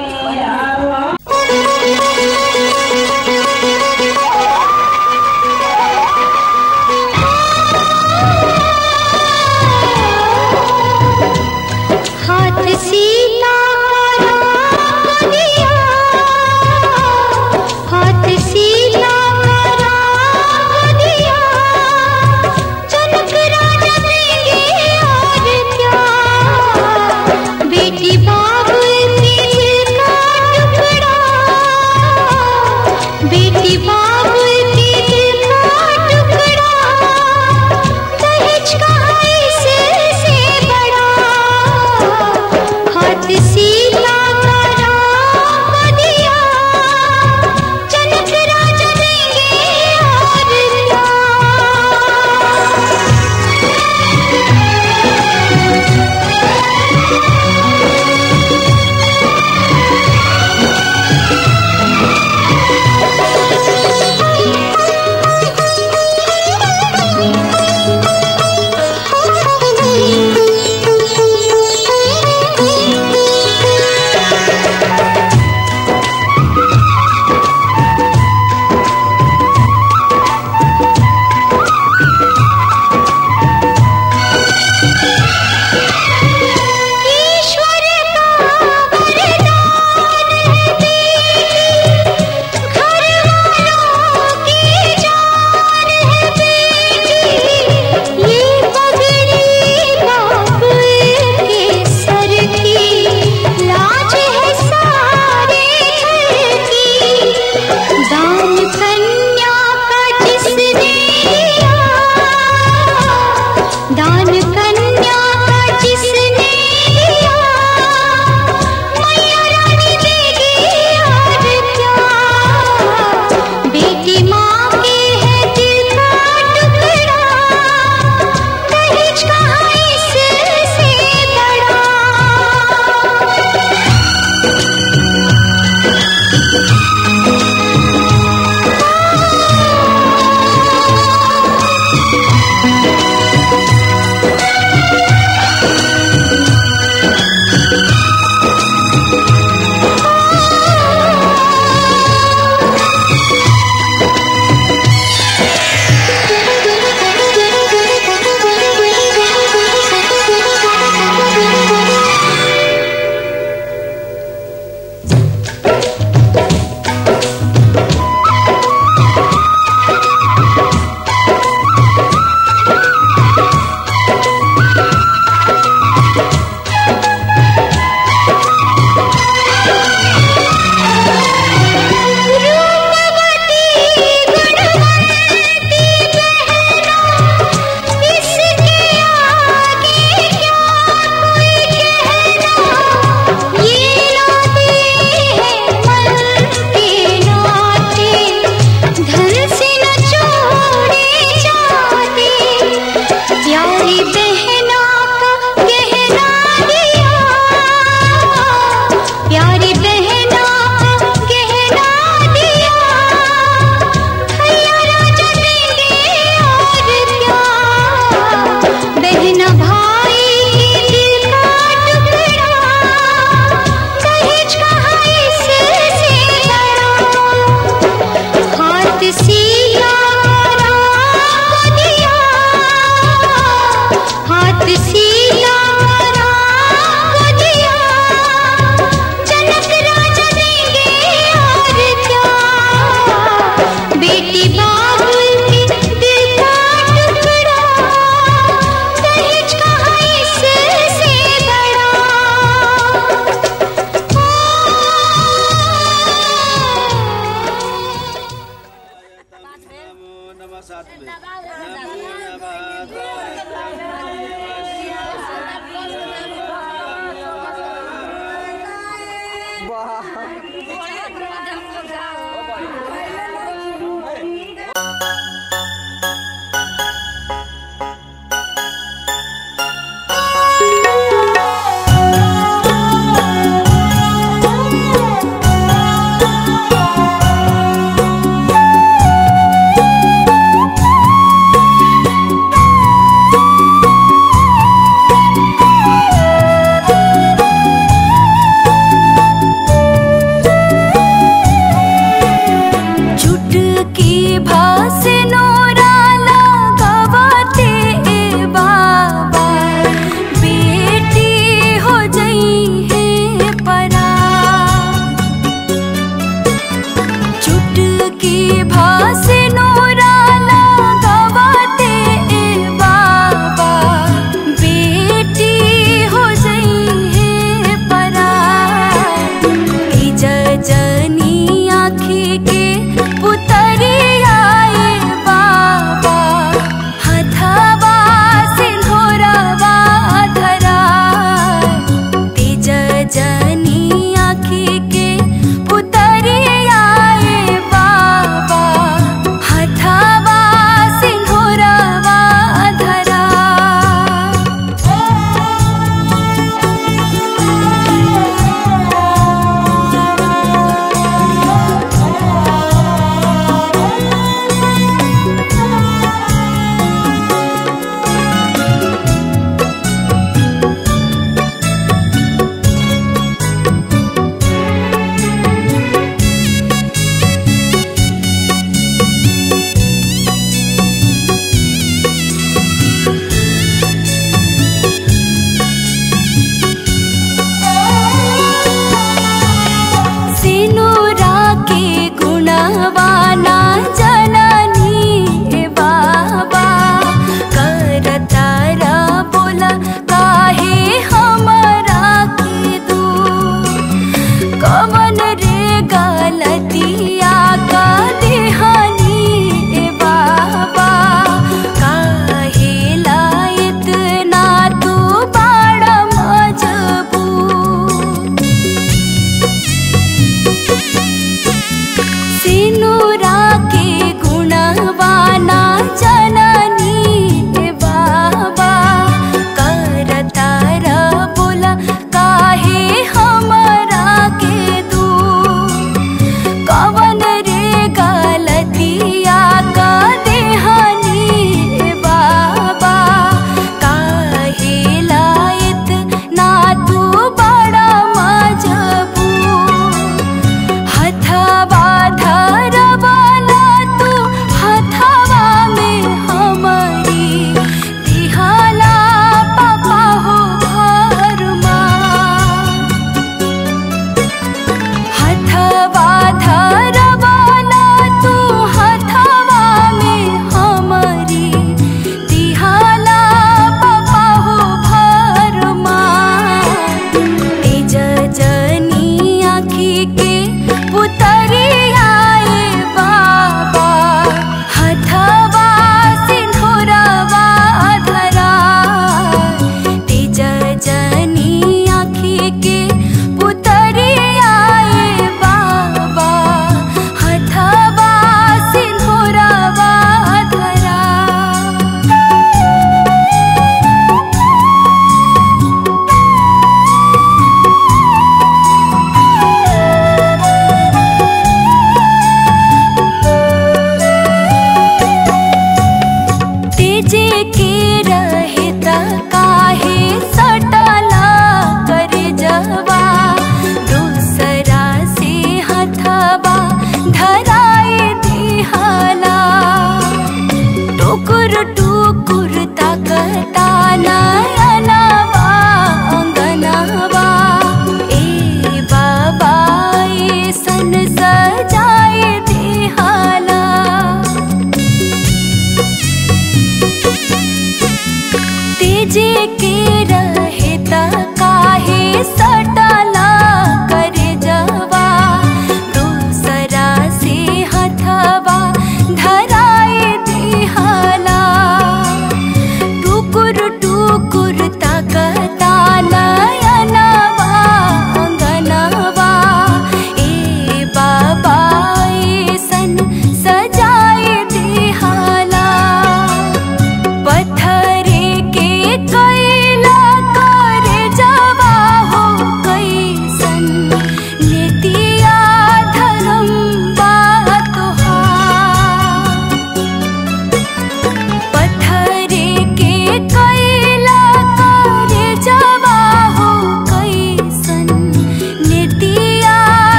मैं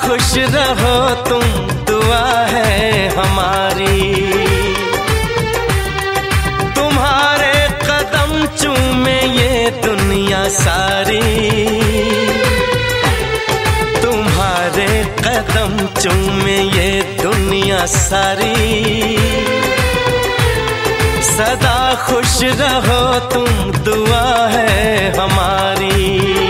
खुश रहो, तुम दुआ है हमारी। तुम्हारे कदम चूमे ये दुनिया सारी। तुम्हारे कदम चूमे ये दुनिया सारी। सदा खुश रहो, तुम दुआ है हमारी।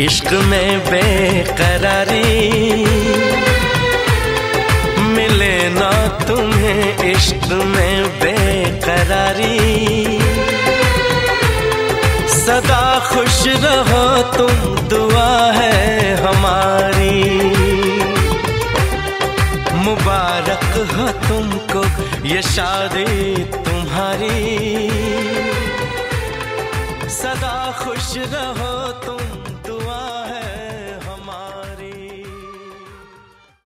इश्क में बेकरारी। मिले ना तुम्हें इश्क में बेकरारी। सदा खुश रहो, तुम दुआ है हमारी। मुबारक हो तुमको ये शादी तुम्हारी। सदा खुश रहो, तुम